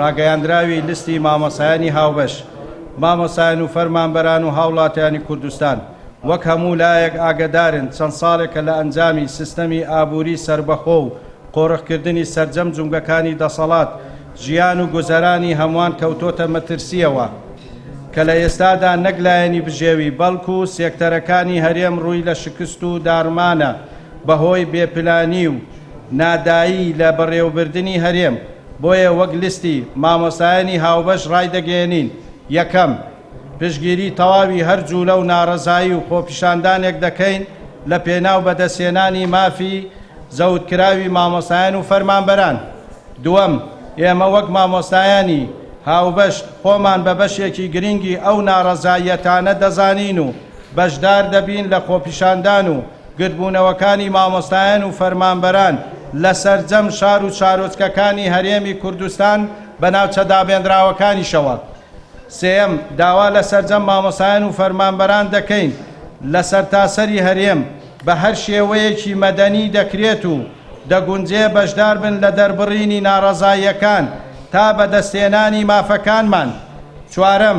ڕاگەیاندراوی لستی مامۆستایانی هاوبەش، مامۆستایان و فەرمانبەران و هاوڵاتیانی کوردستان وەک هەموو لایەک ئاگەدارن چەند ساڵێکە لە ئەنجامی سیستەمی ئابووری سەربەخۆ و قۆرخکردنی سەرجەم جومگەکانی دەسەڵات ژیان و گوزەرانی هەموان کەوتۆتە مەترسییەوە کە لە ئێستادا نەک لایەنی بژێوی بەڵکو سێکتەرەکانی هەرێم ڕووی لە شکست و داڕمانە بەهۆی بێپلانی و نادایی لە بەڕێوەبردنی هەرێم. بۆیە وەک لیستی مامۆستایانی هاوبەش ڕایدەگەیەنین، یەکەم، پشتگیری تەواوی هەر جوولە و ناڕەزایی و خۆپیشاندانێک دەکەین لە پێناو بەدەستهێنانی مافی زەوتکراوی مامۆستایان و فەرمانبەران. دووەم، ئێمە وەک مامۆستایانی هاوبەش خۆمان بە بەشێکی گرنگی ئەو ناڕەزاییەتانە دەزانین و، بەشدار دەبین لە خۆپیشاندان و گردبوونەوەکانی مامۆستایان و فەرمانبەران لە سەرجەم شار و شارۆچکەکانی هەرێمی کوردستان بە ناوچە دابێندراوەکانیشەوە. سێیەم، داوا لە سەرجەم مامۆستایان و فەرمانبەران دەکەین لە سەرتاسەری هەرێم بە هەر شێوەیەکی مەدەنی دەکرێت و دەگونجێ بەشدار بن لە دەربڕینی ناڕەزاییەکان تا بەدەستهێنانی مافەکانمان. چوارەم.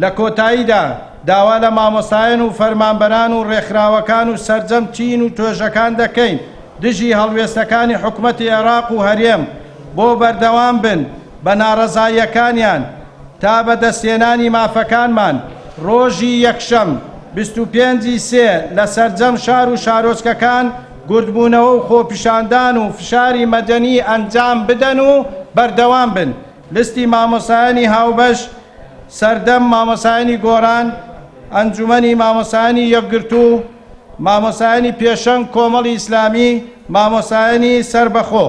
لە کۆتاییدا داوا لە مامۆستایان و فەرمانبەران و ڕێکخراوەکان و سەرجەم چین و توێژەکان دەکەین دژی هەڵوێستەکانی حکومەتی عێراق و هەرێم بۆ بەردەوام بن بە ناڕەزاییەکانیان تا بەدەستهێنانی مافەکانمان ڕۆژی یەکشەم بیست و پێنج ی سێ لە سەرجەم شار و شارۆچکەکان گردبوونەوە و خۆپیشاندان و فشاری مەدەنی ئەنجام بدەن و بەردەوام بن. لیستی مامۆستایانی هاوبەش سەردەم، مامۆستایانی گۆران، ئەنجومەنی مامۆستایانی یەکگرتوو، مامۆستایانی پێشەنگ کۆمەڵی ئیسلامی، مامۆستایانی سەربەخۆ.